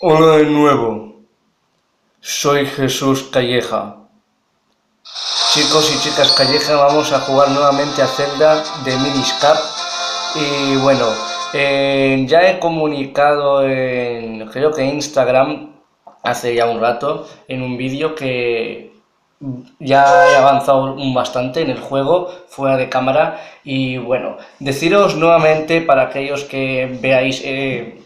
Hola de nuevo, soy Jesús Calleja. Chicos y chicas Calleja, vamos a jugar nuevamente a Zelda de Miniscap. Y bueno, eh, ya he comunicado en, creo que Instagram, hace ya un rato, en un vídeo que ya he avanzado bastante en el juego, fuera de cámara. Y bueno, deciros nuevamente para aquellos que veáis, eh,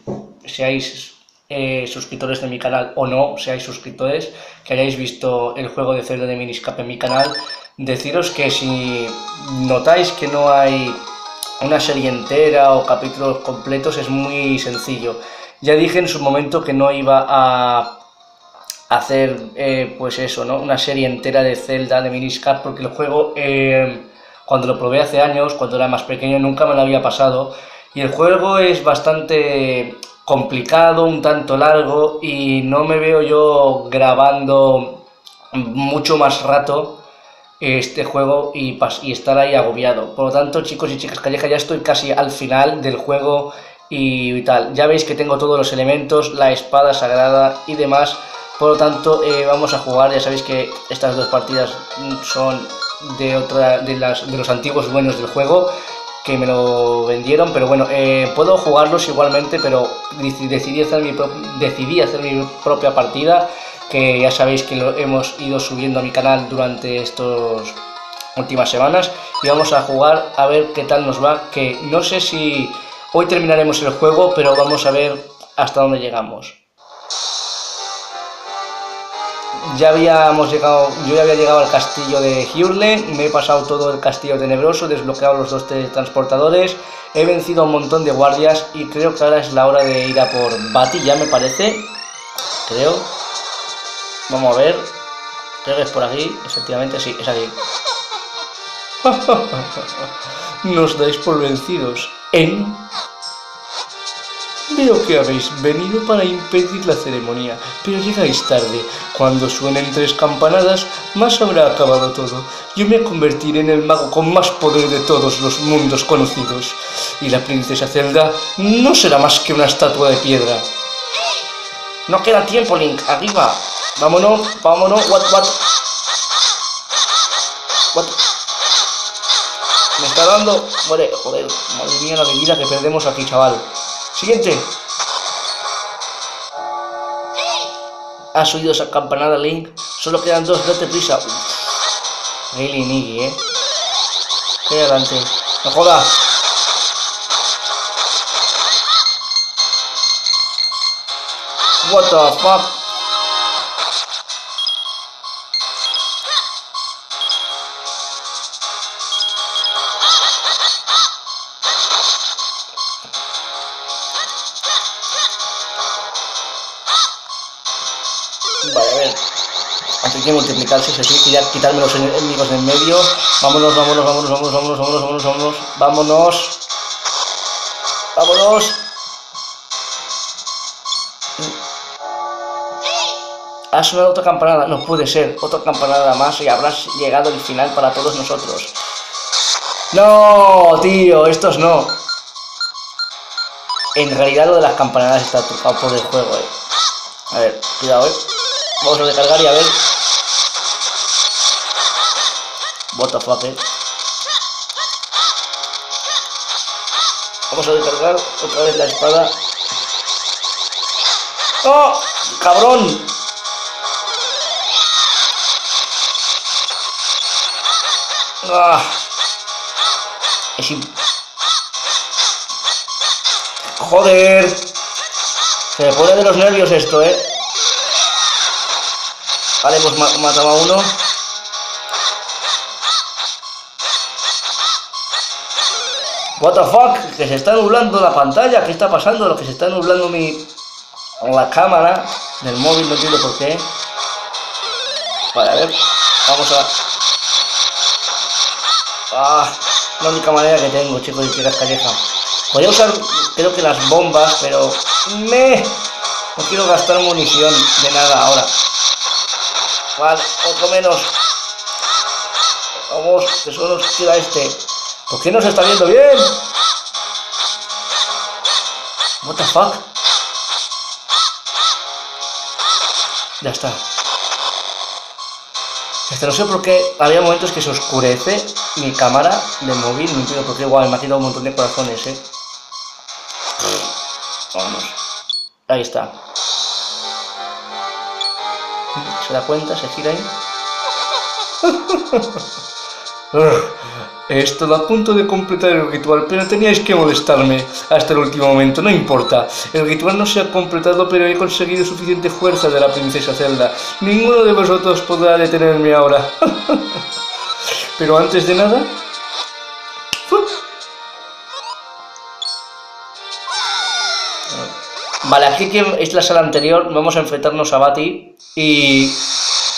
seáis eh, suscriptores de mi canal o no seáis suscriptores, que hayáis visto el juego de Zelda de Miniscape en mi canal, deciros que si notáis que no hay una serie entera o capítulos completos es muy sencillo. Ya dije en su momento que no iba a hacer eh, pues eso, ¿no? Una serie entera de Zelda de Miniscape porque el juego eh, cuando lo probé hace años, cuando era más pequeño, nunca me lo había pasado. Y el juego es bastante complicado, un tanto largo y no me veo yo grabando mucho más rato este juego y, y estar ahí agobiado. Por lo tanto, chicos y chicas calleja, ya estoy casi al final del juego y, tal. Ya veis que tengo todos los elementos, la espada sagrada y demás. Por lo tanto, eh, vamos a jugar. Ya sabéis que estas dos partidas son de otra de, las, de los antiguos buenos del juego que me lo vendieron, pero bueno, eh, puedo jugarlos igualmente, pero decidí hacer, mi decidí hacer mi propia partida, que ya sabéis que lo hemos ido subiendo a mi canal durante estas últimas semanas, y vamos a jugar a ver qué tal nos va, que no sé si hoy terminaremos el juego, pero vamos a ver hasta dónde llegamos. Ya habíamos llegado, yo ya había llegado al castillo de Hurle, me he pasado todo el castillo tenebroso, desbloqueado los dos transportadores, he vencido a un montón de guardias y creo que ahora es la hora de ir a por Bati, ya me parece, creo. Vamos a ver, creo que es por aquí, efectivamente sí, es aquí. Nos dais por vencidos en Veo que habéis venido para impedir la ceremonia, pero llegáis tarde. Cuando suenen tres campanadas, más habrá acabado todo. Yo me convertiré en el mago con más poder de todos los mundos conocidos. Y la princesa Zelda no será más que una estatua de piedra. No queda tiempo, Link. Arriba. Vámonos, vámonos. What, what? What? Me está dando... Joder, joder. Madre mía la vida que perdemos aquí, chaval. Siguiente. ¿Has oído esa campanada, Link? Solo quedan dos, date prisa. Really Niggy, ¿eh? Qué adelante. ¡No jodas! What the fuck? Vale, a ver. Así que multiplicarse, se sí, ya quitarme los enemigos de en medio. Vámonos, vámonos, vámonos, vámonos, vámonos, vámonos, vámonos, vámonos. Vámonos. Vámonos. Ha sonado otra campanada, no puede ser, otra campanada más y habrás llegado el final para todos nosotros. No, tío, estos no. En realidad lo de las campanadas está tocado por el juego, eh. A ver, cuidado, eh. Vamos a descargar y a ver. What the fuck, eh. Vamos a descargar otra vez la espada. ¡Oh! ¡Cabrón! ¡Ah! Es ¡Joder! Se me pone de los nervios esto, ¿eh? Vale, hemos matado a uno. What the fuck? Que se está nublando la pantalla. ¿Qué está pasando? Lo que se está nublando mi... La cámara del móvil, no entiendo por qué. Vale, a ver. Vamos a... Ah, la única manera que tengo, chicos, y chicas calleja. Podría usar, creo que las bombas, pero... Me... No quiero gastar munición de nada ahora. Vale, otro menos. Vamos, que solo nos queda este. ¿Por qué no se está viendo bien? What the fuck? Ya está. Este, no sé por qué había momentos que se oscurece mi cámara de móvil, no entiendo por qué, igual me ha tirado un montón de corazones, eh. Vamos. Ahí está. Se da cuenta, se gira ahí. He estado a punto de completar el ritual, pero teníais que molestarme hasta el último momento, no importa. El ritual no se ha completado, pero he conseguido suficiente fuerza de la princesa Zelda. Ninguno de vosotros podrá detenerme ahora. pero antes de nada... Vale, aquí que es la sala anterior, vamos a enfrentarnos a Bati y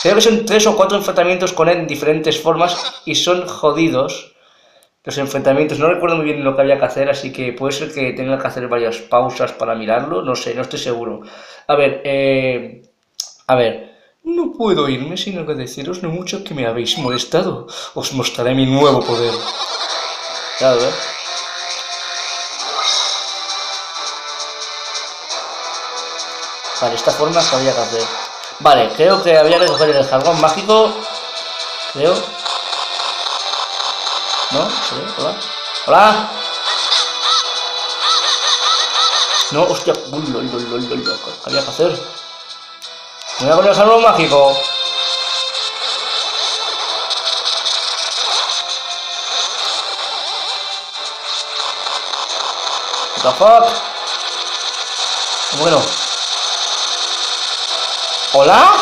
creo que son tres o cuatro enfrentamientos con él en diferentes formas y son jodidos los enfrentamientos. No recuerdo muy bien lo que había que hacer, así que puede ser que tenga que hacer varias pausas para mirarlo. No sé, no estoy seguro. A ver, eh, a ver. No puedo irme sin agradeceros lo mucho que me habéis molestado. Os mostraré mi nuevo poder. Claro, ¿eh? Vale, esta forma que había que hacer. Vale, creo que había que coger el jargón mágico. Creo. ¿No? ¿Sí? ¿Hola? ¡Hola! No, hostia. Uy, lol, lol, lol, lol, ¿Qué había que hacer? Me voy a poner el jarrón mágico. What the fuck? Bueno. ¿Hola?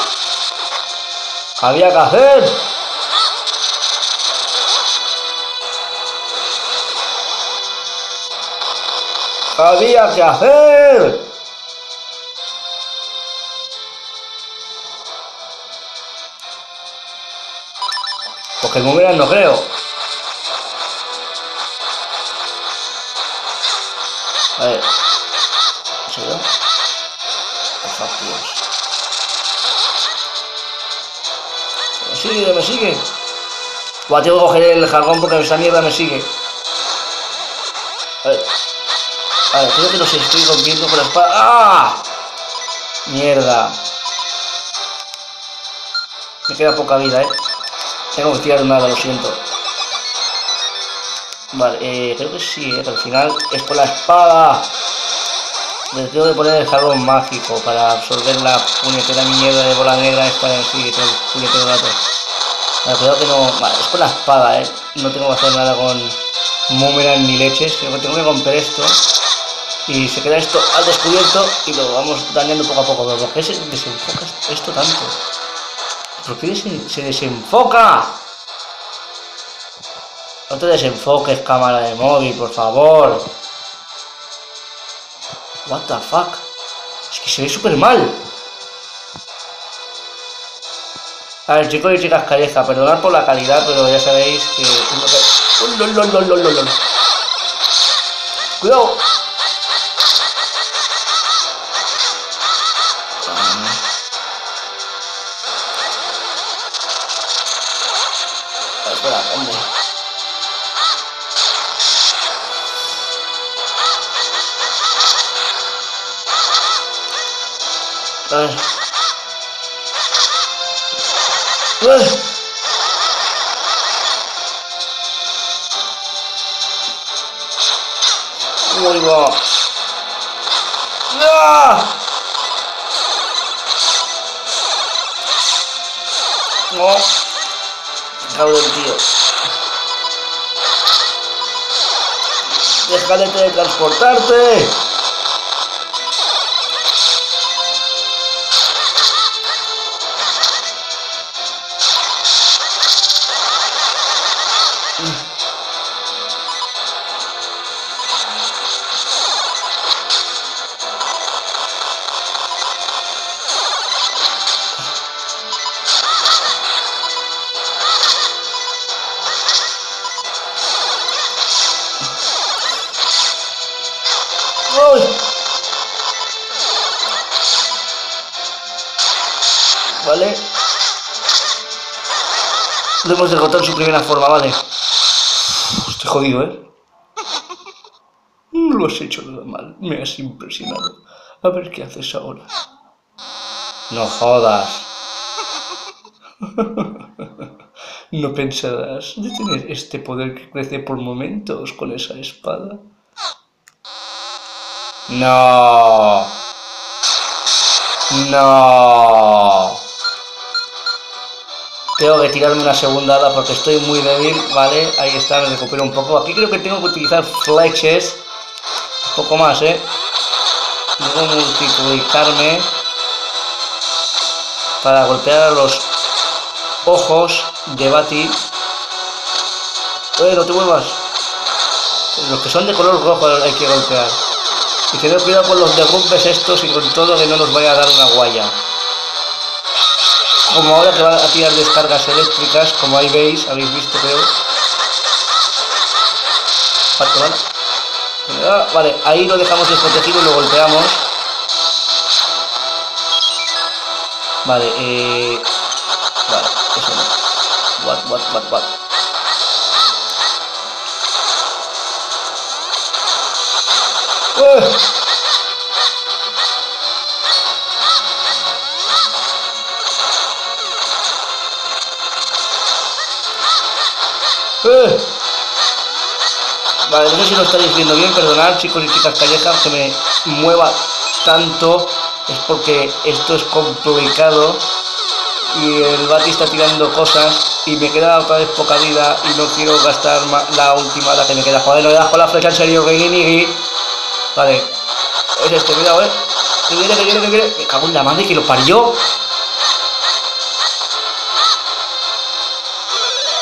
¿Qué había que hacer? había que hacer. Porque el boomerang no creo. A ver. Sigue, me sigue. Buah, tengo que coger el jargón porque esa mierda me sigue. A ver. A ver, creo que los estoy rompiendo con la espada. ¡Ah! Mierda. Me queda poca vida, ¿eh? Tengo que tirar nada, lo siento. Vale, eh, creo que sí, ¿eh? Pero al final es con la espada. Tengo que poner el jarrón mágico para absorber la puñetera mierda de bola negra esta en sí, que el puñetero gato. Cuidado que no... Es con la espada, ¿eh? No tengo que hacer nada con Moomerang ni leches. Tengo que romper esto y se queda esto al descubierto y lo vamos dañando poco a poco. ¿Por qué se desenfoca esto tanto? ¿Por qué se desenfoca? No te desenfoques, cámara de móvil, por favor. What the fuck? Es que se ve súper mal. A ver, chicos y chicas calleja, perdonad por la calidad, pero ya sabéis que... Cuidado. Ay. Ay. Uy, va. ¡Ah! No. Cabrón, tío. Deja de teletransportarte. Lo hemos su primera forma, ¿vale? Estoy jodido, ¿eh? No lo has hecho nada mal. Me has impresionado. A ver qué haces ahora. No jodas. No pensarás de tener este poder que crece por momentos con esa espada. No. No. Tengo que tirarme una segunda hada porque estoy muy débil, ¿vale? Ahí está, me recupero un poco. Aquí creo que tengo que utilizar fleches. Un poco más, ¿eh? Que multiplicarme para golpear a los ojos de Bati. Eh, no te muevas. Los que son de color rojo hay que golpear. Y tener cuidado con los derrumbes estos y con todo que no nos vaya a dar una guaya. Como ahora que va a tirar descargas eléctricas, como ahí veis, habéis visto creo. Ah, vale, ahí lo dejamos desprotegido y lo golpeamos. Vale, eh... Vale, eso no. What, what, what, what. ¡Eh! Vale, no sé si lo estáis viendo bien, perdonad chicos y chicas callejas que me mueva tanto, es porque esto es complicado y el Bati está tirando cosas y me queda otra vez poca vida y no quiero gastar la última la que me queda. Joder, no le das con la flecha en serio, que Vale, es este, cuidado, eh. Que viene, que viene, que viene. Me cago en la madre que lo parió.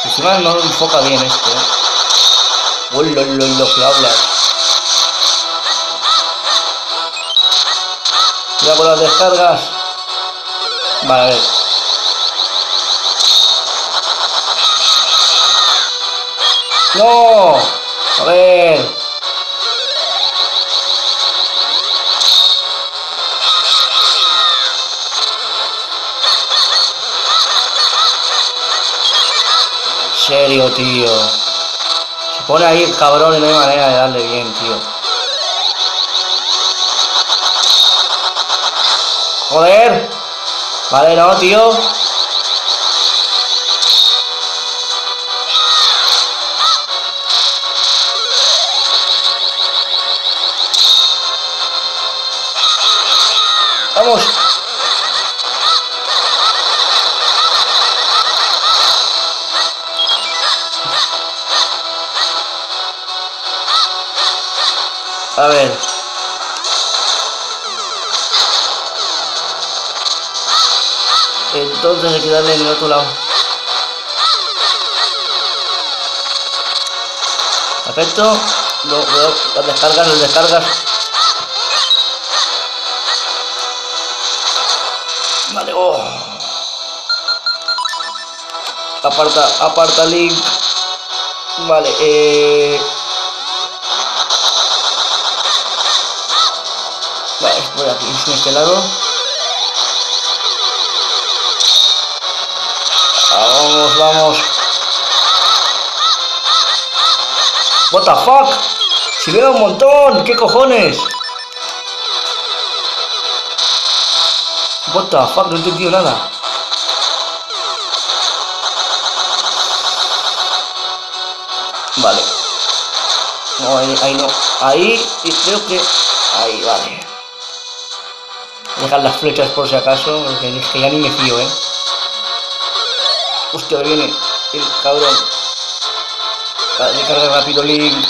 Encima no enfoca bien esto, eh. Uy, lo, lo, lo que hablas. Cuidado con las descargas. Vale. ¡No! A ver. serio, tío pone ahí el cabrón y no hay manera de darle bien, tío. Joder. Vale, no, tío. Entonces que darle en el otro lado. Perfecto. Lo, las descargas, las descargas. Vale, oh. Aparta, aparta link. Vale, eh. Voy aquí, en este lado. Vamos, vamos. What the fuck? Si veo un montón, ¿qué cojones? What the fuck, no he entendido nada. Vale. No, ahí, ahí no. Ahí, y creo que... Ahí, vale. Dejar las flechas por si acaso, porque ya ni me fío, ¿eh? Hostia, viene el cabrón. Vale, carga rápido, Link.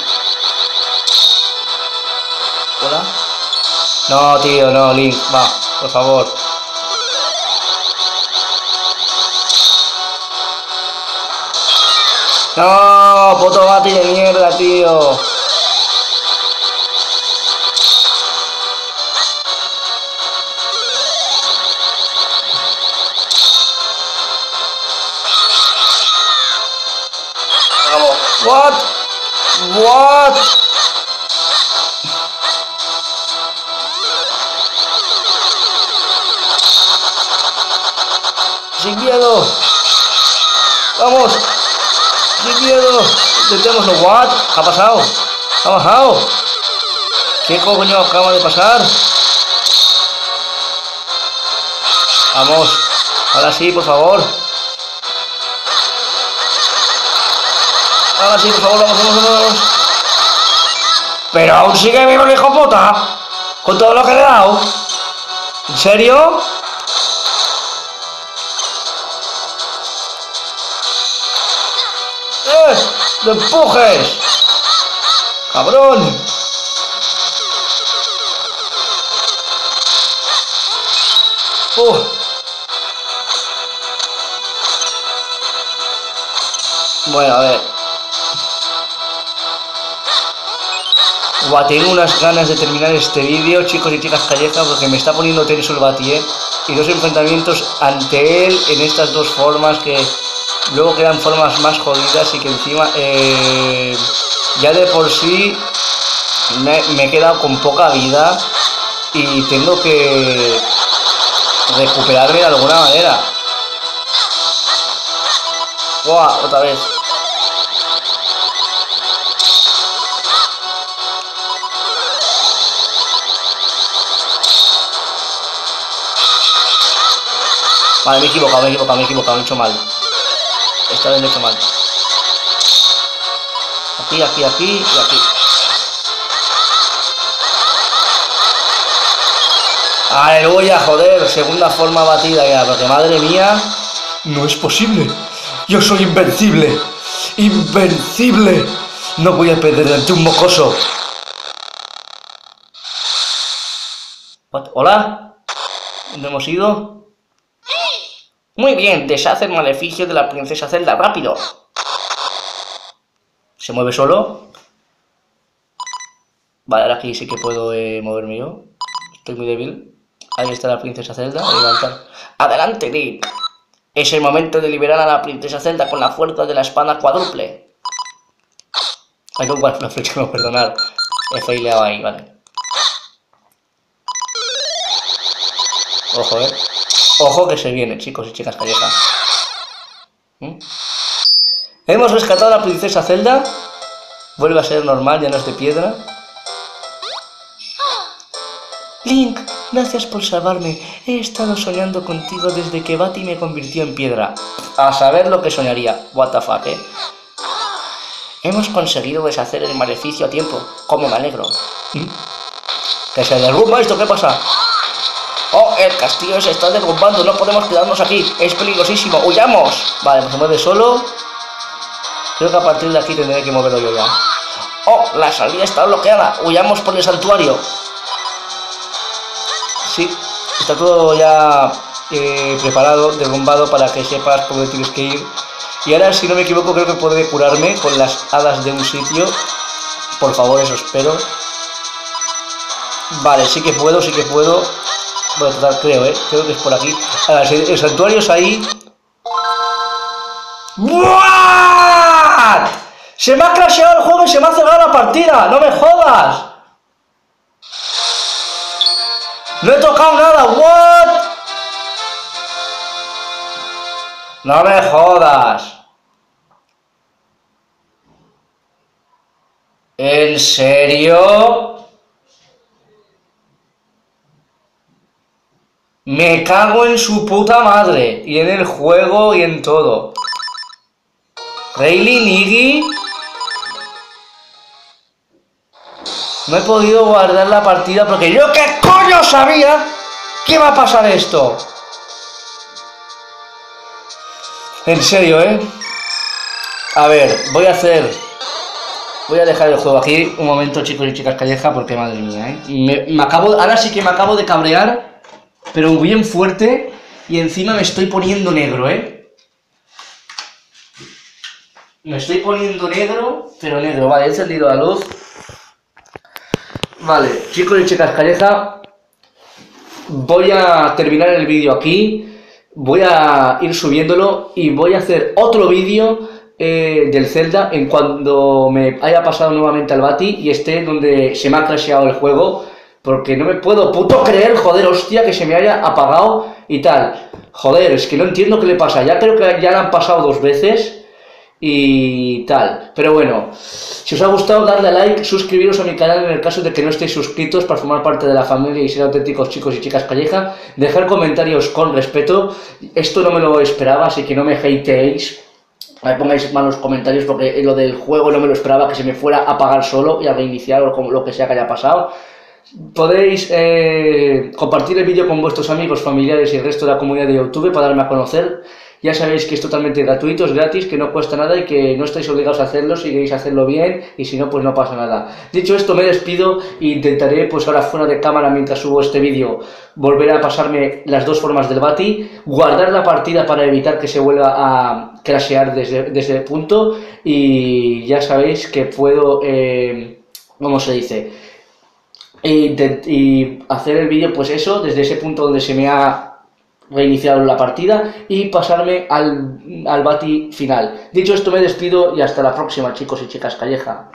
¿Hola? No, tío, no, Link, va, por favor. No, puto bati de mierda, tío. What? Sin miedo. Vamos. Sin miedo. Intentémoslo. What? ¿Qué ha pasado? ¿Qué ha pasado? ¿Qué coño acaba de pasar? Vamos. Ahora sí, por favor. Ahora sí, por favor, vamos, vamos, vamos. Pero aún sigue vivo el hijo puta. Con todo lo que le he dado. ¿En serio? ¡Eh! ¡No empujes! ¡Cabrón! Uh. Bueno, a ver. Buah, tengo unas ganas de terminar este vídeo, chicos y chicas callejas, porque me está poniendo tenso el Batier. Y dos enfrentamientos ante él en estas dos formas que luego quedan formas más jodidas y que encima eh, ya de por sí me, me he quedado con poca vida y tengo que recuperarme de alguna manera. ¡Buah! Otra vez. Vale, me he equivocado, me he equivocado, me he equivocado, me he hecho mal. Esta vez me he hecho mal. Aquí, aquí, aquí y aquí. Aleluya, joder, segunda forma batida ya, porque madre mía, no es posible. Yo soy invencible. Invencible. No voy a perder ante un mocoso. ¿Hola? ¿Dónde hemos ido? Muy bien, deshace el maleficio de la princesa Zelda, rápido. ¿Se mueve solo? Vale, ahora aquí sí que puedo eh, moverme yo. Estoy muy débil. Ahí está la princesa Zelda. Adelante, Link. Es el momento de liberar a la princesa Zelda con la fuerza de la espada cuádruple. Hay que jugar la flecha, no, perdonad. He faileado ahí, vale. Ojo, eh. Ojo que se viene, chicos y chicas callejas. ¿Mm? Hemos rescatado a la princesa Zelda. Vuelve a ser normal, ya no es de piedra. Link, gracias por salvarme. He estado soñando contigo desde que Bati me convirtió en piedra. A saber lo que soñaría. What the fuck, eh. Hemos conseguido deshacer el maleficio a tiempo. ¿Cómo me alegro? ¿Mm? ¿Que se derrumba esto? ¿Qué pasa? ¡Oh, el castillo se está derrumbando! ¡No podemos quedarnos aquí! ¡Es peligrosísimo! ¡Huyamos! Vale, pues se mueve solo. Creo que a partir de aquí tendré que moverlo yo ya. ¡Oh, la salida está bloqueada! ¡Huyamos por el santuario! Sí, está todo ya eh, preparado, derrumbado para que sepas por dónde tienes que ir. Y ahora, si no me equivoco, creo que podré curarme con las hadas de un sitio. Por favor, eso espero. Vale, sí que puedo, sí que puedo. Bueno, total, creo, ¿eh? Creo que es por aquí. Ahora, el santuario es ahí. ¿What? Se me ha crasheado el juego y se me ha cerrado la partida. ¡No me jodas! No he tocado nada. ¿What? No me jodas. ¿En serio? Me cago en su puta madre. Y en el juego y en todo. Rayleigh Niggy. No he podido guardar la partida porque yo qué coño sabía que iba a pasar esto. En serio, ¿eh? A ver, voy a hacer... Voy a dejar el juego aquí un momento, chicos y chicas calleja, porque madre mía, ¿eh? me acabo... Ahora sí que me acabo de cabrear pero bien fuerte y encima me estoy poniendo negro, ¿eh? Me estoy poniendo negro, pero negro. Vale, he encendido la luz. Vale, chicos y chicas calleja, voy a terminar el vídeo aquí. Voy a ir subiéndolo y voy a hacer otro vídeo eh, del Zelda en cuando me haya pasado nuevamente al Bati y esté donde se me ha crasheado el juego porque no me puedo puto creer, joder, hostia, que se me haya apagado y tal. Joder, es que no entiendo qué le pasa. Ya creo que ya le han pasado dos veces. y tal. Pero bueno, si os ha gustado, darle a like, suscribiros a mi canal en el caso de que no estéis suscritos para formar parte de la familia y ser auténticos chicos y chicas calleja. Dejar comentarios con respeto. Esto no me lo esperaba, así que no me hateéis. Me pongáis malos comentarios porque lo del juego no me lo esperaba que se me fuera a apagar solo y a reiniciar o como lo que sea que haya pasado. Podéis eh, compartir el vídeo con vuestros amigos, familiares y el resto de la comunidad de YouTube para darme a conocer. Ya sabéis que es totalmente gratuito, es gratis, que no cuesta nada y que no estáis obligados a hacerlo si queréis hacerlo bien y si no, pues no pasa nada. Dicho esto, me despido e intentaré, pues ahora fuera de cámara, mientras subo este vídeo, volver a pasarme las dos formas del Bati, guardar la partida para evitar que se vuelva a crashear desde, desde el punto y ya sabéis que puedo, eh, ¿cómo se dice? Y hacer el vídeo, pues eso, desde ese punto donde se me ha reiniciado la partida y pasarme al, al bati final. Dicho esto, me despido y hasta la próxima, chicos y chicas calleja.